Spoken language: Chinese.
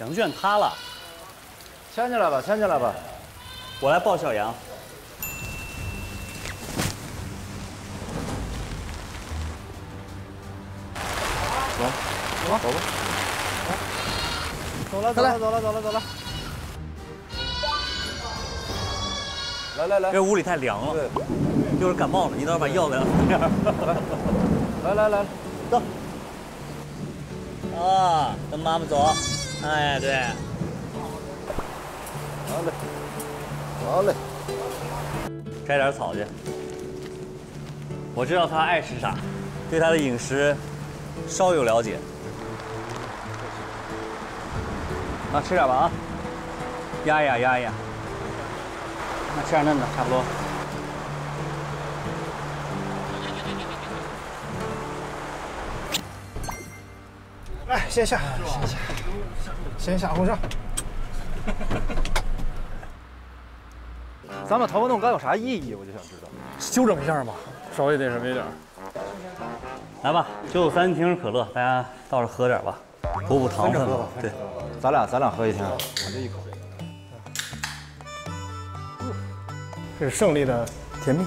羊圈塌了，牵起来吧，牵起来吧。我来抱小羊。走，走吧，走吧。走了，走了，走了，走了，走了。来来来，这屋里太凉了，一会儿感冒了，你等会儿把药给他。来来来，走。啊，跟妈妈走。哎，对。好嘞，好嘞。摘点草去。我知道他爱吃啥，对他的饮食稍有了解。那，吃点吧啊。压一压，压一压。那吃点嫩的，差不多。来，先下，先下，先下后上。咱们头发弄干有啥意义？我就想知道。修整一下嘛，稍微那什么一点。来吧，就三瓶可乐，大家倒着喝点吧，补补糖分。对，咱俩咱俩喝一瓶，我这一口。这是胜利的甜蜜。